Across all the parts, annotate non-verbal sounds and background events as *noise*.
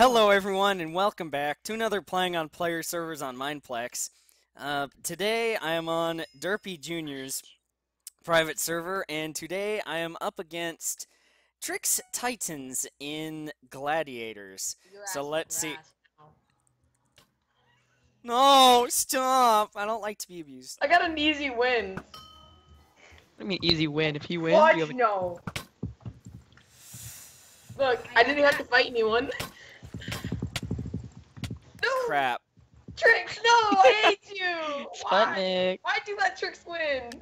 Hello, everyone, and welcome back to another Playing on Player servers on Mineplex. Uh, today I am on Derpy Jr.'s private server, and today I am up against Trix Titans in Gladiators. Your So let's see- No, stop! I don't like to be abused. I got an easy win. I mean, easy win. If he wins, Watch you have a no. Look, I didn't have to fight anyone. No, Crap. Trix, no, I hate you. *laughs* Why? Sputnik. Why'd you let Trix win? *laughs*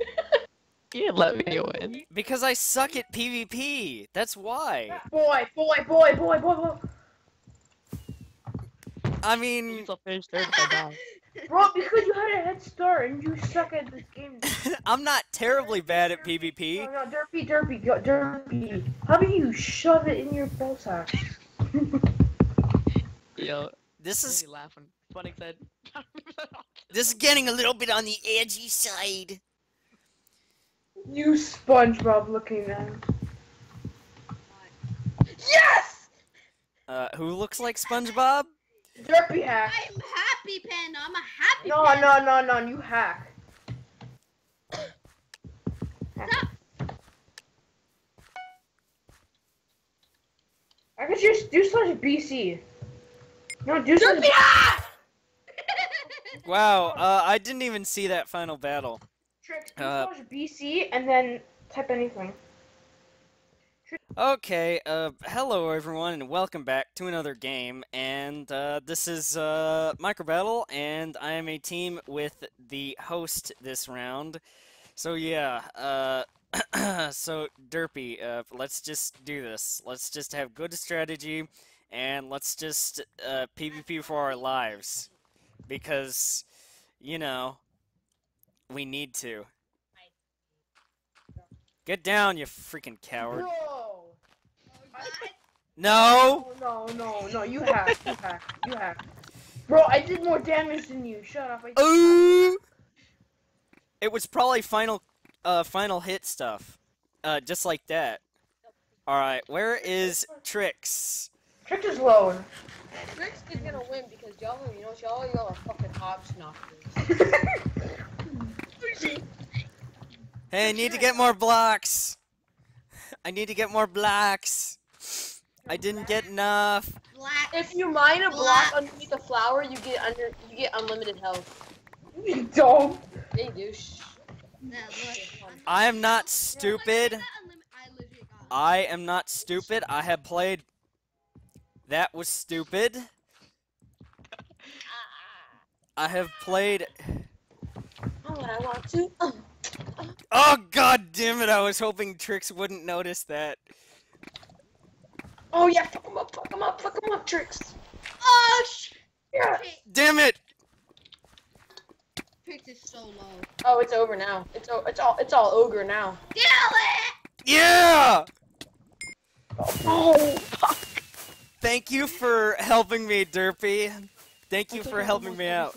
You didn't let me win. Because I suck at PvP. That's why. boy, boy, boy, boy, boy, boy. I You mean, still finished third if I die. Bro, because you had a head start and you suck at this game. *laughs* I'm not terribly bad at No, PvP. no, Derpy, Derpy, go, Derpy. How about you shove it in your ball sack? Yo, This this is is laugh when Sputnik said. this is getting a little bit on the edgy side. You SpongeBob looking man. Yes! Uh, who looks like SpongeBob? Derpy hack. I'm happy, Panda. I'm a happy No, panda. no, no, no, you hack. Stop. I could just do slash BC. No, do slash Derpy hack! Wow, uh, I didn't even see that final battle. Trix. Do Uh, BC and then type anything. Okay, uh, hello everyone, and welcome back to another game. And uh, this is uh, Micro Battle, and I am a team with the host this round. So yeah, uh, *clears throat* so Derpy, uh, let's just do this. Let's just have good strategy, and let's just uh, PvP for our lives, because you know we need to. Get down, you freaking coward. Bro. No! No, no, no. You hack. You hack. You hack. Bro, I did more damage than you. Shut up. I Ooh! It was probably final, uh, final hit stuff, uh, just like that. All right, where is Trix? Trick is low. Trix is gonna win because y'all, you know, y'all, y'all are fucking hobsnobbers. *laughs* Hey, I need to get more blocks. *laughs* I need to get more blocks. I didn't get enough. Black. if you mine a block Black. underneath a flower, you get under. You get unlimited health. You don't. They do. Shh. I am not stupid. I am not stupid. I have played. That was stupid. I have played. Oh, I want to. Oh god damn it! I was hoping Trix wouldn't notice that. Oh yeah, fuck him up, fuck him up, fuck him up, Trix. Oh sh! Yeah. Damn it! Trix is so low. Oh, it's over now. It's o- it's all it's all ogre now. Kill it! Yeah! Oh, Thank you for helping me, Derpy. Thank you for helping me out.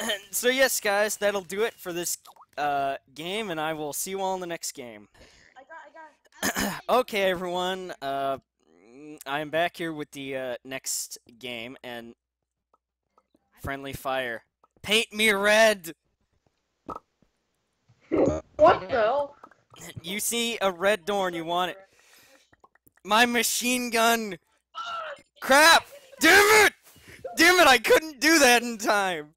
*laughs* so yes, guys, that'll do it for this uh, game, and I will see you all in the next game. I got, I got. *coughs* okay, everyone. Uh, I am back here with the uh, next game, and friendly fire. Paint me red. What the hell? You see a red door and you want it. My machine gun. Crap! Damn it! Damn it! I couldn't do that in time.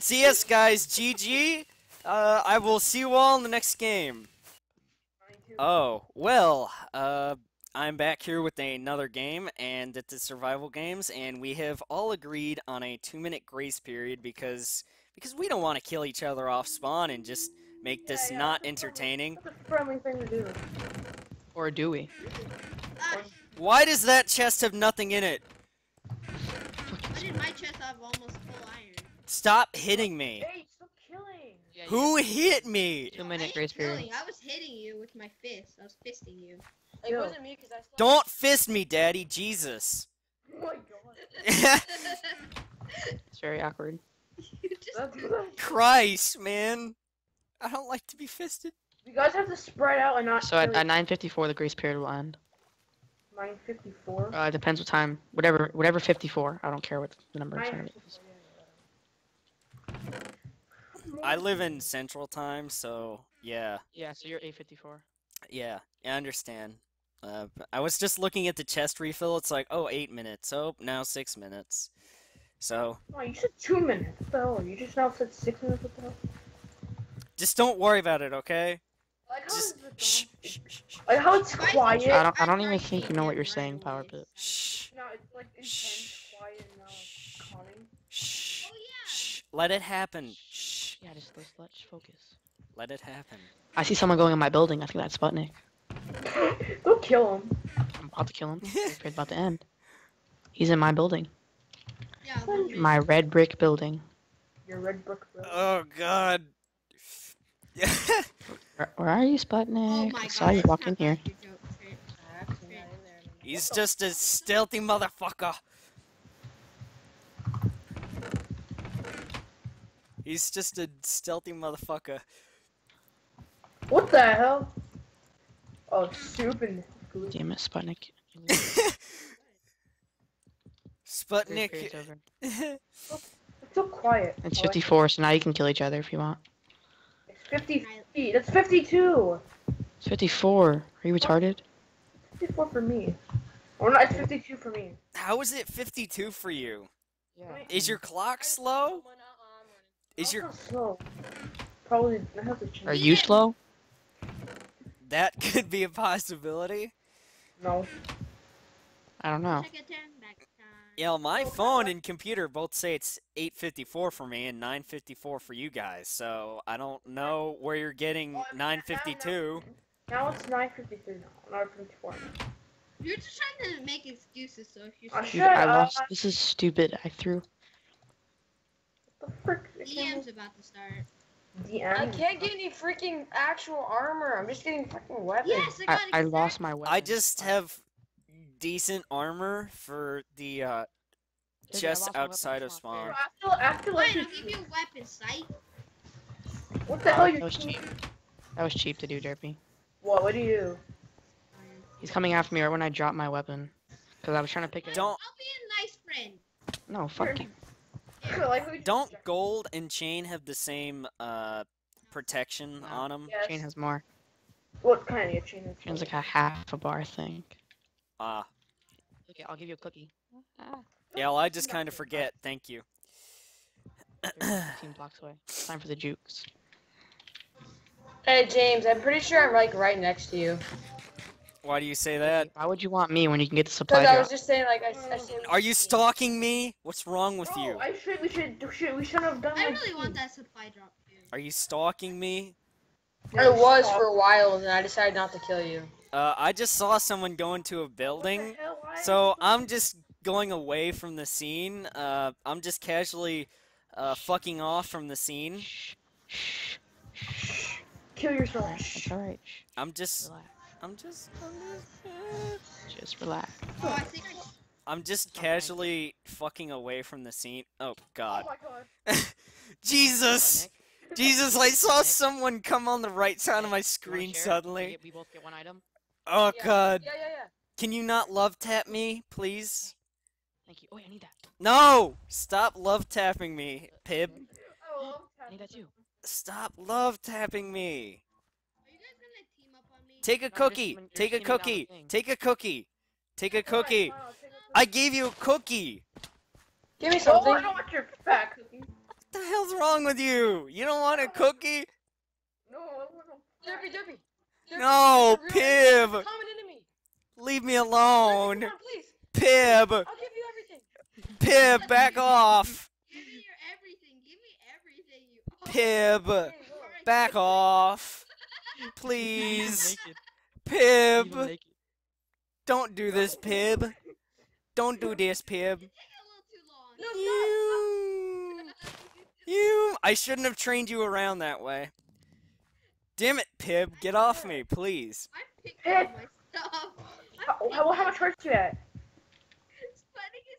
See CS guys, GG. Uh, I will see you all in the next game. Oh, well, uh, I'm back here with another game, and it's the survival games, and we have all agreed on a two-minute grace period because because we don't want to kill each other off spawn and just make this Yeah, not a friendly- entertaining. That's a friendly thing to do. Or do we? Why does that chest have nothing in it? why did my chest have almost full iron? Stop hitting me. Hey, stop killing. Who hit me? Two I minute grace period. I was hitting you with my fist. I was fisting you. It wasn't me because I. Don't fist me, Daddy. Jesus. Oh my god. *laughs* It's very awkward. you just *laughs* That's, Christ, man. I don't like to be fisted. You guys have to spread out and not. So at, at 9:54, the grace period will end. 954. Uh, depends what time. Whatever, whatever 54. I don't care what the number in front of it is. 954, I live in Central Time, so yeah, Yeah, so you're 854. yeah, I understand. Uh, I was just looking at the chest refill. It's like, oh, eight minutes. Oh, now six minutes. So Oh, you said two minutes. What the hell? You just now said six minutes. What the hell? just don't worry about it, okay? I like how Just it's, shh, shh, shh, shh, like how it's Why is it quiet. I don't. I don't even think you know what you're saying, Power Pip. shh, No, it's like intense, Shh. quiet, and uh, now calming. shh, Oh yeah. shh. Let it happen. Shh. Yeah, just let's let's focus. Let it happen. I see someone going in my building. I think that's Sputnik. *laughs* Go kill him. I'm about to kill him. *laughs* It's about to end. He's in my building. Yeah. My red brick building. Your red brick road. Oh God. *laughs* Where, where are you, Oh Sputnik? my I god. saw you that's walk in here. a joke, straight. I actually not in there anymore. He's just a stealthy motherfucker. He's just a stealthy motherfucker. What the hell? Oh, stupid. Damn it, Sputnik. *laughs* Sputnik. *laughs* It's so quiet. It's Oh, 54, so now you can kill each other if you want. It's 50 feet. That's 52. It's 54. Are you retarded? 54 for me. Or not, it's 52 for me. How is it 52 for you? Yeah. Is your clock slow? Is your Not slow? Probably. I have to change. Are you slow? that *laughs* could be a possibility? No. I don't know. Check it turn back time. Yeah, my phone and computer both say it's 8:54 for me and 9:54 for you guys. So I don't know where you're getting 9:52. Now it's 953 now. Not 54. You're just trying to make excuses, so if you I say Dude, I up. lost. Uh, this is stupid. I threw. What the frick? I DM's can't about to start. DM. I can't get any freaking actual armor. I'm just getting fucking weapons. Yes, I I, got I exact- lost my weapon. I just have decent armor for the uh, chest lost outside of it's not spawn. fair. After, after like, Fine, I'll give you a weapon, sight. what the hell? That You was cheap. That was cheap to do, Derpy. What? What do you? He's coming after me right when I drop my weapon. Because I was trying to pick it Don't- I'll be a nice friend. No, fuck you. *laughs* Don't gold and chain have the same uh, protection No. on them? Yes. Chain has more. What kind of chain? is Chain's like a half a bar, I think. Ah, Okay, I'll give you a cookie. Ah, yeah. Well, I just kind of forget. Thank you. you're 15 blocks away. Time for the jukes. Hey James, I'm pretty sure I'm like right next to you. Why do you say that? Why would you want me when you can get the supply Because I was just saying, like, I, I say Are you stalking me? What's wrong with No, you? I should. We should. Should we shouldn't have done. I like really want that supply drop too. Are you stalking me? I was for a while, and then I decided not to kill you. Uh, I just saw someone go into a What the building, hell? Why- so I'm just going away from the scene. Uh, I'm just casually uh, fucking off from the scene. Shh, shh, shh. kill yourself. It's alright. I'm just, Relax. I'm just, I'm just, Just relax. Oh, I think I. I'm just Alright. casually fucking away from the scene. Oh God. Oh God, my god. *laughs* Jesus, Sputnik, Jesus! I saw Nick? someone come on the right side of my screen suddenly. We, we both get one item. Oh Yeah. God, Yeah, yeah, yeah. Can you not love tap me, please? Thank you. Oh, wait, I need that. No! Stop love tapping me, Pib. I I need that too. Stop love tapping me. Are you guys gonna team up on me? Take a No, you're just cookie. teaming- you're Take a teaming down the cookie. Take a cookie. Take a cookie. fine, I'll take a I gave you a cookie. Give me something. Oh. I don't want your fat cookie. What the hell's wrong with you? You don't want a cookie? No, I want a Derpy, Derpy. Derpy, No, you're really Piv. Comment into me. Leave me alone. please. Pib. I'll give you everything. Pib, back off. Give me your everything. Give me everything. You. Pib, alright, back *laughs* off. *laughs* Please. Naked. Pib, don't do this, Pib. Don't do this, *laughs* Pib. Take a little too long. No, You. You. I shouldn't have trained you around that way. Damn it, Pib. Get off me, please. I picked Hey. up my stuff. How, how, how much hurt you at?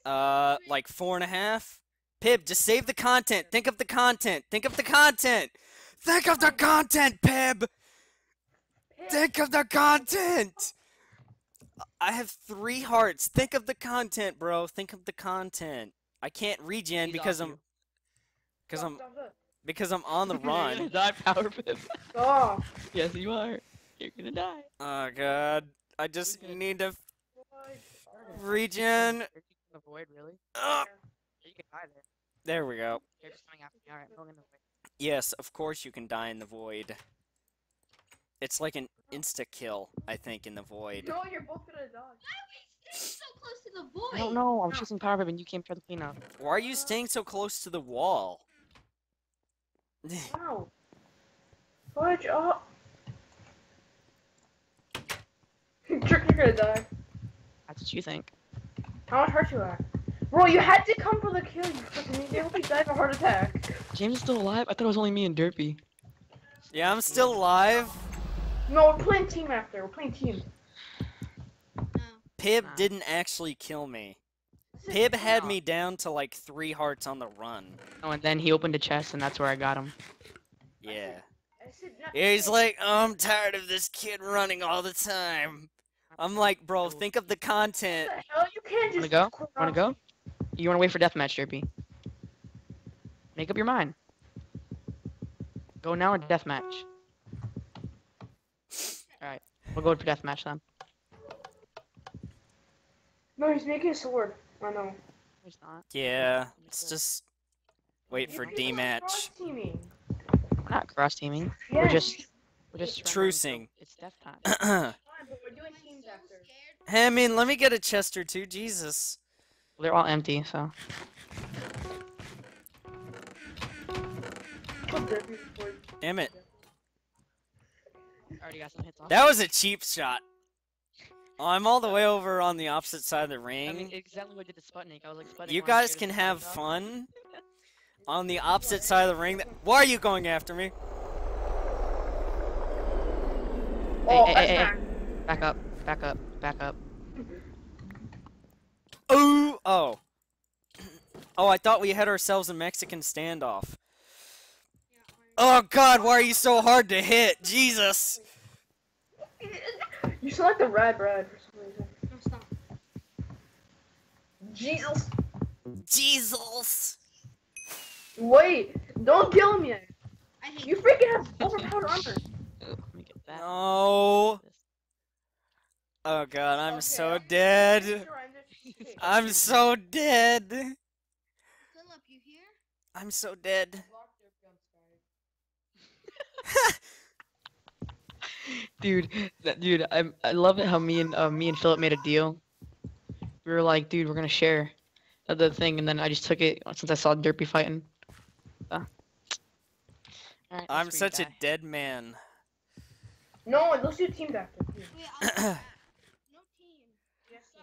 Uh, like four and a half. Pib, just save the content. Think of the content. Think of the content. Think of the content, Pib. Think of the content. I have three hearts. Think of the content, bro. Think of the content. I can't regen He's because I'm because I'm stop, stop. because I'm on the *laughs* run. die, Power Pip. Stop. yes, you are. You're gonna die. Oh god. I just gonna- need to regen. You're the void, really? Ugh. You can die there. There we go. You're just coming after me. Alright, I'm in the void. Yes, of course you can die in the void. It's like an insta kill, I think, in the void. No, you're both gonna die. Why are we staying so close to the void? I don't know. I'm choosing Power Pip and you came for the cleanup. Why are you staying so close to the wall? *laughs* Wow. Fudge up. *laughs* Trick, you're gonna die. That's what you think. How much hurt you at? Bro, you had to come for the kill, you fucking idiot. I hope you died of a heart attack. James is still alive? I thought it was only me and Derpy. yeah, I'm still alive. No, we're playing team after. We're playing team. No. Pib Nah. didn't actually kill me. Pib had No. me down to like three hearts on the run. Oh, and then he opened a chest and that's where I got him. Yeah. I said not- Yeah, he's like, oh, I'm tired of this kid running all the time. I'm like, bro, think of the content. What content. the hell? You can't just. Wanna go? Wanna go? You wanna wait for deathmatch, Derpy? Make up your mind. Go now or deathmatch? Alright, we'll go for deathmatch then. No, he's making a sword. I know. There's not. Yeah, it's just wait for You're D-match. cross-teaming. We're not cross teaming. Yeah, We're just we're just It's trucing. It's death time. *clears throat* fine, but we're doing I'm teams so after. scared. Hey, I mean, let me get a chest or two. Jesus. They're all empty, so Kill Derpy before- Damn it. Already got some hits off. That was a cheap shot. Oh, I'm all the way over on the opposite side of the I ring. mean, exactly what did to Sputnik. I was like, Sputnik, You guys can have Minecraft?" fun *laughs* on the opposite side of the ring. Why are you going after me? Oh, hey, that's hey, hey. Oh, back up, back up, back up. Ooh, oh. Oh, I thought we had ourselves a Mexican standoff. Oh god, why are you so hard to hit? Jesus. You sound like the rad Brad for some reason. No, stop. Jesus. Jesus. Wait, don't kill him yet. I hate You freaking have overpowered armor. Ooh, let me get that. No. Oh god, I'm Okay, so I'll- dead. *laughs* I'm so dead. Philip, you here? I'm so dead. *laughs* Dude, that, dude, I I love it how me and uh, me and Philip made a deal. We were like, dude, we're gonna share the- the thing, and then I just took it since I saw Derpy fighting. Uh. Alright, I'm that's where you such a dead man. No, let's do team after. Wait, I'll do that. No team.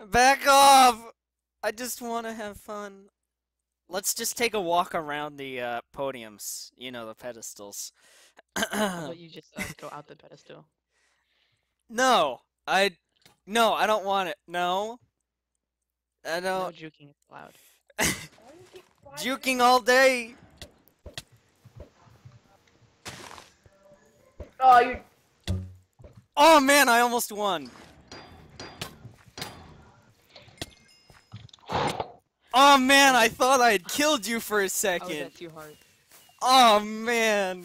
Back off! I just want to have fun. Let's just take a walk around the uh, podiums. You know, the pedestals. How about you just uh, go out the pedestal? no, I. No, I don't want it. No. I No don't. juking is allowed. *laughs* Juking all day. Oh, you. Oh man, I almost won. Oh man, I thought I had killed you for a Oh, second. that's too hard. Oh man.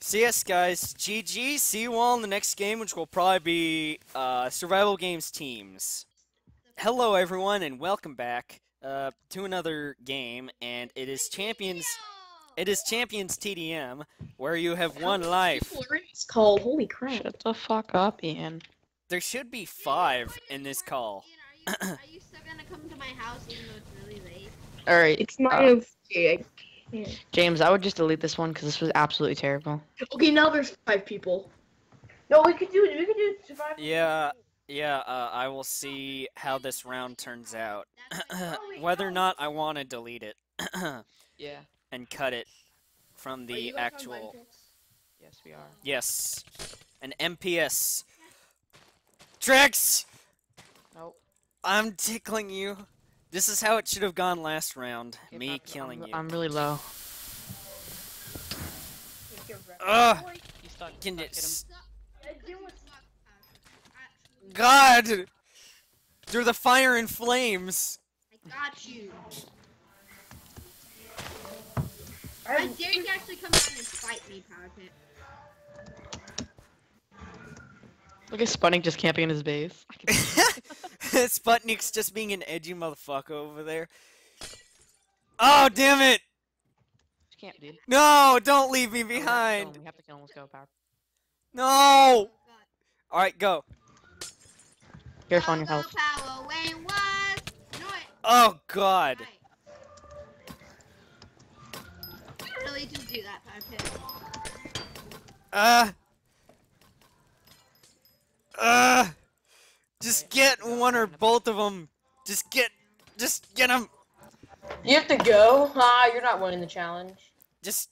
So yes, guys, GG. See you all in the next game, which will probably be uh, survival games teams. Hello, everyone, and welcome back uh, to another game, and it is champions. It is champions TDM, where you have one life. It's called. Holy crap. Shut the fuck up, Ian. There should be five in this call. Are you, are you still gonna come to my house even though it's really late? Alright, It's not nine okay. James, I would just delete this one because this was absolutely terrible. Okay, now there's five people. No, we could do it. We could do survival. Yeah, yeah. Uh, I will see how this round turns out. *clears throat* Whether or not I want to delete it *clears throat* Yeah. and cut it from the actual. Yes, we are. Yes, an MPS. Trex, Nope. I'm tickling you. This is how it should have gone last round. Okay, Me Papa, killing I'm, you. I'm really low. Ugh. You stuck. Can stuck, it hit him. s- I did what- God, through the fire and flames. I got you. I I dare you actually come down and fight me, Power Pip. Look at Sputnik just camping in his base. *laughs* I *laughs* Sputnik's just being an edgy motherfucker over there. Oh, damn it! Just camp, dude. No, don't leave me Oh, we have to kill behind. him, We have to kill him. Let's go, Power. No! Oh, Alright, go. Careful on your Go, health. Power Wayne was. You it. Oh, God. Right. You really do do that, Power Pip. Uh. Uh. Just get one or both of them. Just get. Just get them. You have to go? Ah, you're not winning the challenge. Just.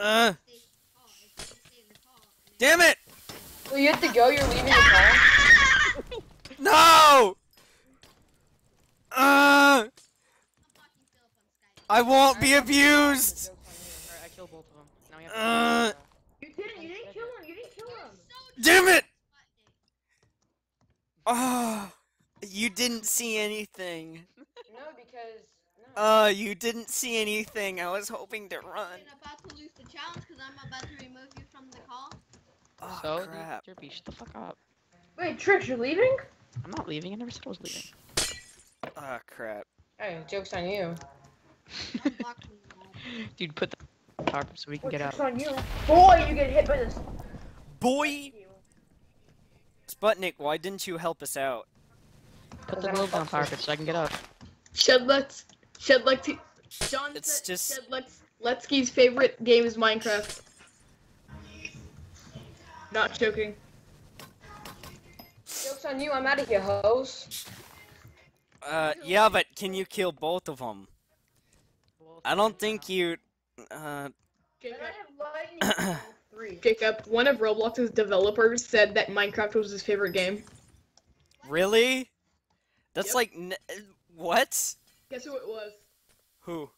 Uh. stay in the call. If you stay in the call, I mean- Damn it! Well, you have to go. You're leaving the car. *laughs* No! Uh. I'm blocking Philip on Skype. I won't be abused! Alright, I killed both of them. Now we have to Uh. You didn't. You didn't kill him. You didn't kill him. Damn it! Sputnik. Oh. You didn't see anything. No, because. No. Uh, you didn't see anything. I was hoping to run. I'm about to lose the challenge because I'm about to remove you from the call. Oh, So, dude, crap. Derpy, shut the fuck up. Wait, Trix, you're leaving? I'm not leaving. I never said I was leaving. Oh, crap. Hey, joke's on you. I'm blocking you. Dude, put the tarp so we can What get Trix out. on you? Boy, you get hit by this. Boy! Sputnik, why didn't you help us out? Put the globe down, Power Pip, so I can get up. Shed Lex, Shed Lexi, John It's said just- Shed Lex, Letsky's favorite game is Minecraft. Not joking. Joke's on you. I'm out of here, hoes. Uh, yeah, but can you kill both of them? I don't think you. Uh, *clears throat* Jacob, And I have lightning. Three. Jacob, one of Roblox's developers said that Minecraft was his favorite game. really? That's Yep. like. N- what? Guess who it was? Who?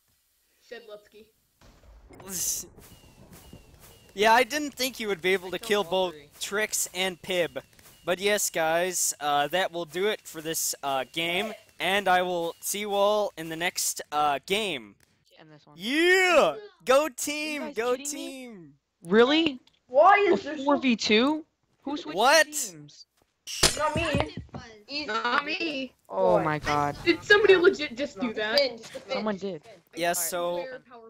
Shedletsky. *laughs* Yeah, I didn't think you would be able to kill both three. Trix and Pib. But yes, guys, uh, that will do it for this uh, game, and I will see you all in the next uh, game. End this one. Yeah! Go team! Go team! me? Team! Really? Why A is there 4v2? Who switched What? teams? Not me. Power Pip was. Easy. Not me. Oh Boy. my god. Did somebody legit just do that? Defend, just defend, Someone did. defend. Yeah, so.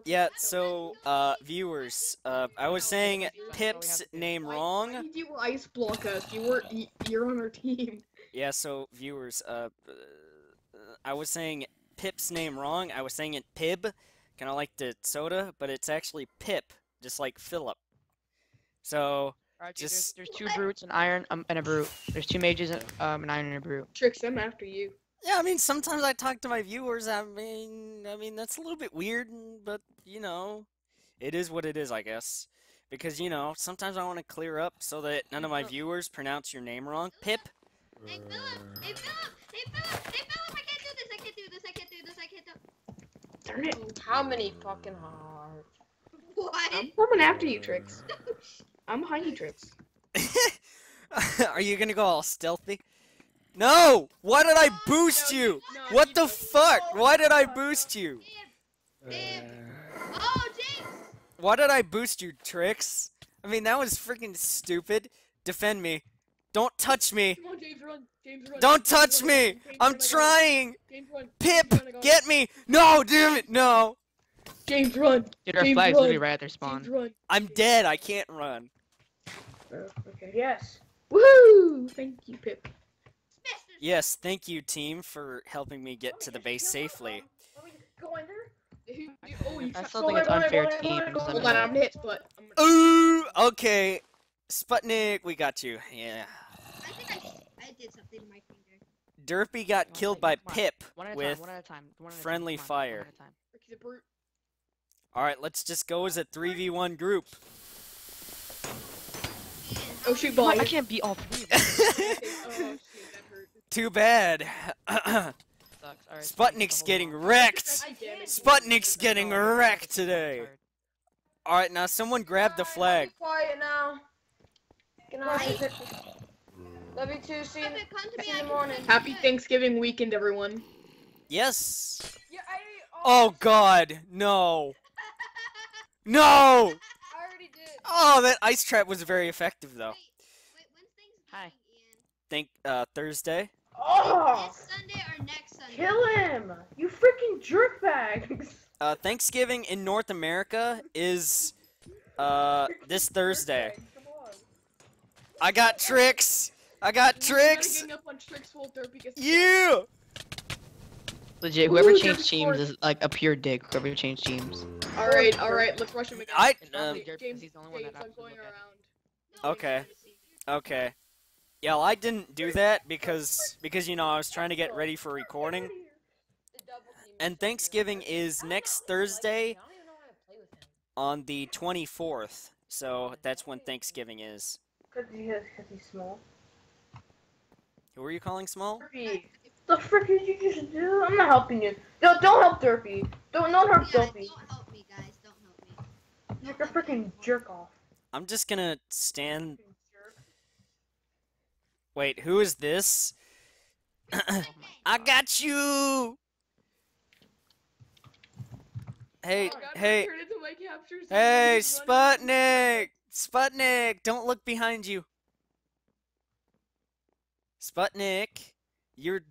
Yeah, so, uh, viewers, uh, I was saying Pip's name wrong. Why did you ice block us? You were y- you're on our team. Yeah, so viewers, uh, uh, I was saying Pip's name wrong. I was saying it Pib, kind of like the soda, but it's actually Pip, just like Philip. So, Alright, Just- there's, there's two brutes, an iron, um, and a brute. There's two mages, and, um, an iron and a brute. Trix, I'm after you. yeah, I mean, sometimes I talk to my viewers. I mean, I mean that's a little bit weird, but you know, it is what it is, I guess. Because you know, sometimes I want to clear up so that none of my viewers pronounce your name wrong. Pip. Hey Philip! Hey Philip! Hey Philip! Hey Philip! I can't do this! I can't do this! I can't do this! I can't do. Darn it. How many fucking hearts? What? I'm coming after you, Trix. *laughs* I'm behind you, Trix. *laughs* Are you gonna go all stealthy? No! Why did I boost no, you? no, What the fuck? Oh, Why did I boost you? Bib! Bib! Oh, James! Why did I boost you, Trix? I mean, that was freaking stupid. Defend me. Don't touch me. Come on, James, run. James, run. Don't James, touch run. me. James, I'm run, I got it. trying. James, run. Pip, James, run, I got it. get me. No, damn it. No. James, run. Dude, our James, flag's run. literally right at their James, spawn. run. I'm dead. I can't run. Oh, okay. Yes. Woohoo! Thank you, Pip. Yes, thank you, team, for helping me get oh, to the base safely. Let me go in there. Oh, you I still think it's Go in, go in, unfair go in, go in, teams. go in. I Hold on, I'm hit, but I'm gonna... Ooh, okay. Sputnik, we got you. Yeah. I think I, I did something to my finger. Derpy got killed by. Pip One at a time, with one at a time. One at a time, friendly fire. One at a time. Ricky's a brute. Alright, let's just go as a 3v1 group. Oh, shoot, Come boy. I can't beat all three of them. *laughs* *laughs* oh, shit. Too bad. Sucks. *clears throat* Sputnik's getting wrecked. I damn it. Sputnik's getting wrecked today. Alright, now someone grab the flag. Be quiet now. Good night. Love you too. See you. Stop it, come to me, See you I in the morning. Happy. Thanksgiving weekend, everyone. Yes. Oh God, no. No. I already did. Oh, that ice trap was very effective though. Wait, wait, when's Hi. Ian? Think uh, Thursday. Oh, This Sunday or next Sunday? kill him! You freaking jerkbags! Uh, Thanksgiving in North America is uh this Thursday. Come on. I got Trix. I got Trix. Gang up on Trix Walter because Yeah. Legit, whoever Ooh, changed teams is like a pure dick. Whoever changed teams. All right, all right, let's rush him again. I It's probably Derpy because James, he's the only one James, I'm going around. No, Okay. you're okay. Yeah, well, I didn't do that because because you know I was trying to get ready for recording. The double team And Thanksgiving is next know, I don't like Thursday him. I don't even know how to play with him. on the 24th. So that's when Thanksgiving is. Cause he has, cause he's small. Who are you calling small? Derpy, the frick did you just do? I'm not helping you. Don't, don't help Derpy. Don't, don't help Yeah, Derpy. don't help me, guys. Don't help me. You're a freaking jerk off. I'm just gonna stand. Wait, who is this? *coughs* I got you. Hey, Oh, hey, turn into my hey, Sputnik! Sputnik, don't look behind you. Sputnik, you're.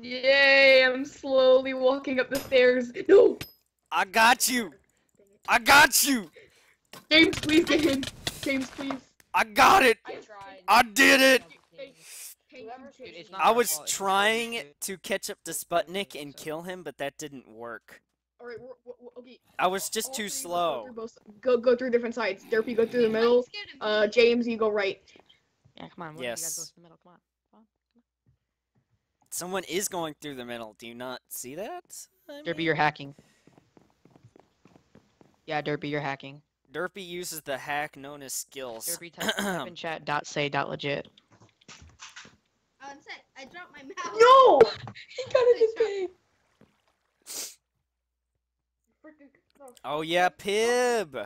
Yay! I'm slowly walking up the stairs. No, I got you. I got you. James, please get in. James, please. I got it. I tried. I did it. Double team. Thank Whoever you, takes James. it's not I was fault, trying to catch up to Sputnik and kill him, but that didn't work. All right, we're, we're, we're- okay. I was just all too three of us Go slow. through, go go through different sides. Derpy, go through the middle. Uh. James, you go right. Yeah, come on. One of you guys Yes. goes to the middle. Come on. Come on. Someone is going through the middle. Do you not see that? I Derpy, mean- you're hacking. Yeah, Derpy, you're hacking. Derpy uses the hack known as skills. Derpy, type, type in *clears throat* chat dot say dot legit. Oh, I'm set. I dropped my mouse. No! *laughs* He got in his game. Oh yeah, Pib,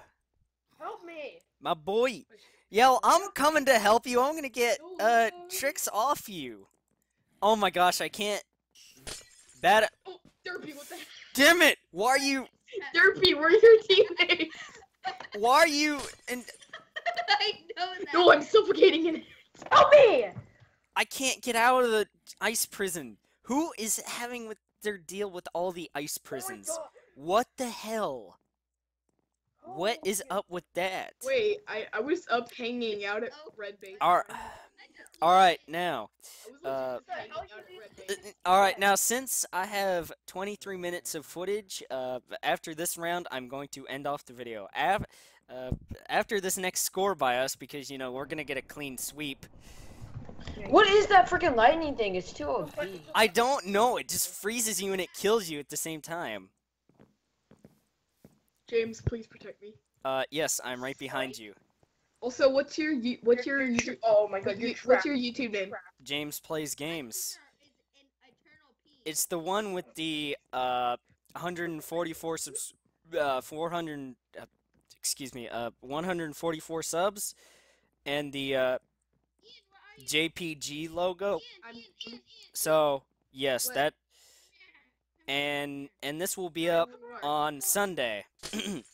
help me! my boy. Yo, I'm coming to help you. I'm gonna get uh Trix off you. Oh my gosh, I can't. Bad. *laughs* Oh, Derpy, what the heck? Damn it! Why are you? *laughs* Derpy, we're your teammates. *laughs* Why are you? And I know that. No, I'm suffocating in it. Help me! I can't get out of the ice prison. Who is having with their deal with all the ice prisons? Oh my God. What the hell? What Oh is my- up with that? Wait, I, I was up hanging out at Oh. Red Base. All, I just- all right, now. Uh, legit hanging out at Red Base. All right, now since I have 23 minutes of footage, uh, after this round, I'm going to end off the video. Af- uh, after this next score by us, because you know we're gonna get a clean sweep. What is that freaking lightning thing? It's too OP. I don't know. It just freezes you and it kills you at the same time. James, please protect me. Uh, yes, I'm right behind you. Also, what's your you- what's your You're- YouTube Oh my god, what you're you- trapped. what's your YouTube name? James plays games. Is an eternal peace. It's the one with the uh 144 subs, uh 400, uh, excuse me, uh 144 subs, and the uh Ian, where are you? JPG logo. Ian, Ian, Ian. So yes, What? that and and this will be up on Sunday. *clears throat*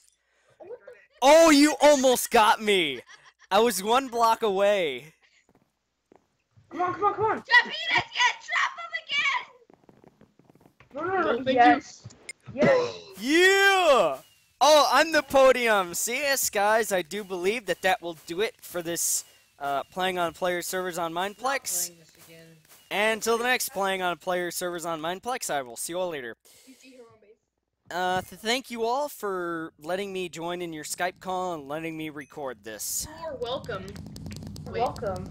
oh, you almost got me. I was one block away. Come on, come on, come on! Trap Enos, get trap him again! No, no, no, No, thank you. yes! Yes! Yeah! Oh, I'm the podium. See, yes, guys, I do believe that that will do it for this uh, playing on player servers on Mineplex. Playing. And until the next playing on player servers on Mineplex, I will see you all later. Uh, thank you all for letting me join in your Skype call and letting me record this. You're welcome. You're welcome.